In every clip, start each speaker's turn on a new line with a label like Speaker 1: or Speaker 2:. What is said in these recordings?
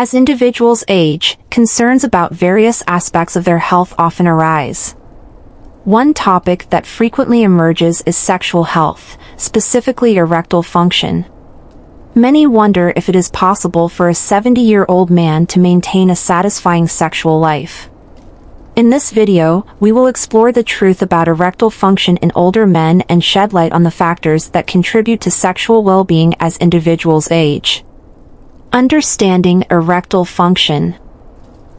Speaker 1: As individuals age, concerns about various aspects of their health often arise. One topic that frequently emerges is sexual health, specifically erectile function. Many wonder if it is possible for a 70-year-old man to maintain a satisfying sexual life. In this video, we will explore the truth about erectile function in older men and shed light on the factors that contribute to sexual well-being as individuals age. Understanding erectile function.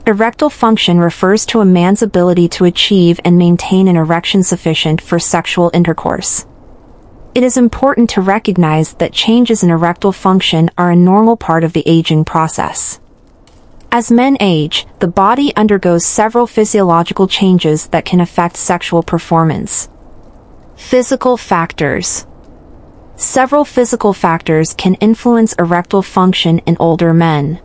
Speaker 1: Erectile function refers to a man's ability to achieve and maintain an erection sufficient for sexual intercourse. It is important to recognize that changes in erectile function are a normal part of the aging process. As men age, the body undergoes several physiological changes that can affect sexual performance. Physical factors. Several physical factors can influence erectile function in older men.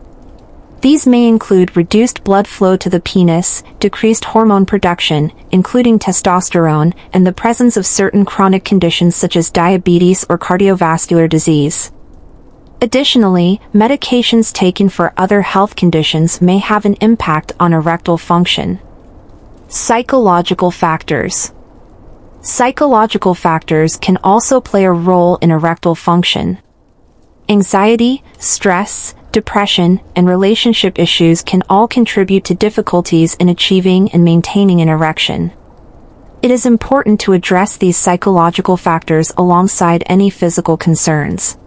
Speaker 1: These may include reduced blood flow to the penis, decreased hormone production, including testosterone, and the presence of certain chronic conditions such as diabetes or cardiovascular disease. Additionally, medications taken for other health conditions may have an impact on erectile function. Psychological factors. Psychological factors can also play a role in erectile function. Anxiety, stress, depression, and relationship issues can all contribute to difficulties in achieving and maintaining an erection. It is important to address these psychological factors alongside any physical concerns.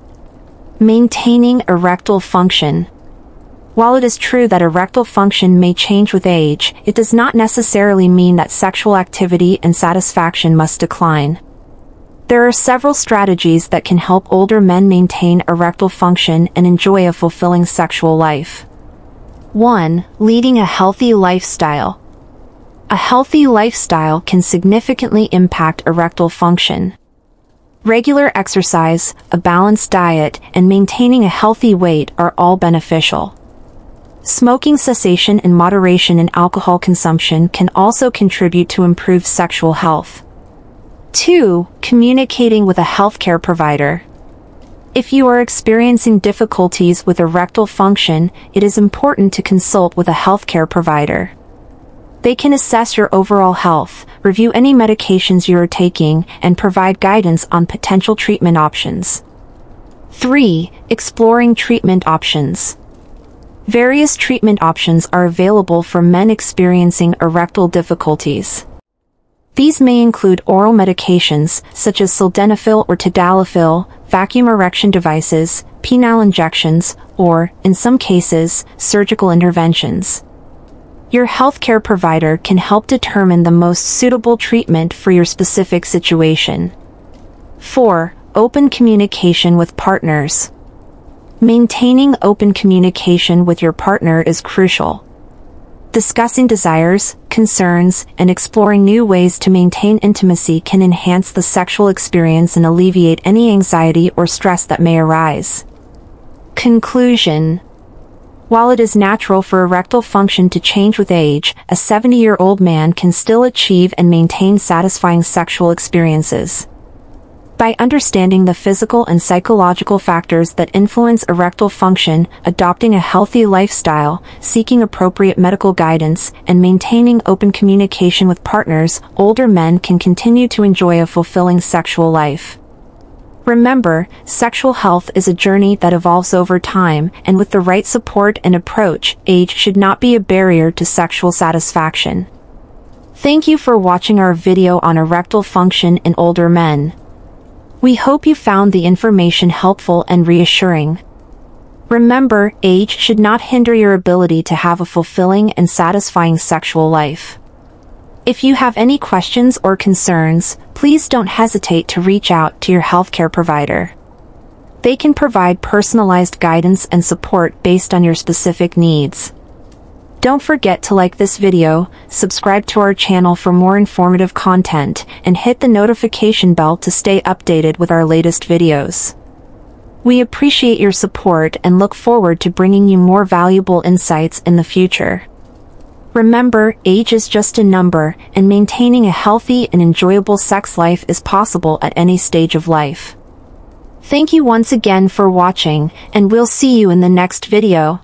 Speaker 1: Maintaining erectile function. While it is true that erectile function may change with age, it does not necessarily mean that sexual activity and satisfaction must decline. There are several strategies that can help older men maintain erectile function and enjoy a fulfilling sexual life. 1. Leading a healthy lifestyle. A healthy lifestyle can significantly impact erectile function. Regular exercise, a balanced diet, and maintaining a healthy weight are all beneficial. Smoking cessation and moderation in alcohol consumption can also contribute to improved sexual health. 2. Communicating with a healthcare provider. If you are experiencing difficulties with erectile function, it is important to consult with a healthcare provider. They can assess your overall health, review any medications you are taking, and provide guidance on potential treatment options. 3. Exploring treatment options. Various treatment options are available for men experiencing erectile difficulties. These may include oral medications, such as sildenafil or tadalafil, vacuum erection devices, penile injections, or, in some cases, surgical interventions. Your healthcare provider can help determine the most suitable treatment for your specific situation. 4. Open communication with partners. Maintaining open communication with your partner is crucial. Discussing desires, concerns, and exploring new ways to maintain intimacy can enhance the sexual experience and alleviate any anxiety or stress that may arise. Conclusion While it is natural for erectile function to change with age, a 70-year-old man can still achieve and maintain satisfying sexual experiences. By understanding the physical and psychological factors that influence erectile function, adopting a healthy lifestyle, seeking appropriate medical guidance, and maintaining open communication with partners, older men can continue to enjoy a fulfilling sexual life. Remember, sexual health is a journey that evolves over time, and with the right support and approach, age should not be a barrier to sexual satisfaction. Thank you for watching our video on erectile function in older men. We hope you found the information helpful and reassuring. Remember, age should not hinder your ability to have a fulfilling and satisfying sexual life. If you have any questions or concerns, please don't hesitate to reach out to your healthcare provider. They can provide personalized guidance and support based on your specific needs. Don't forget to like this video, subscribe to our channel for more informative content, and hit the notification bell to stay updated with our latest videos. We appreciate your support and look forward to bringing you more valuable insights in the future. Remember, age is just a number, and maintaining a healthy and enjoyable sex life is possible at any stage of life. Thank you once again for watching, and we'll see you in the next video.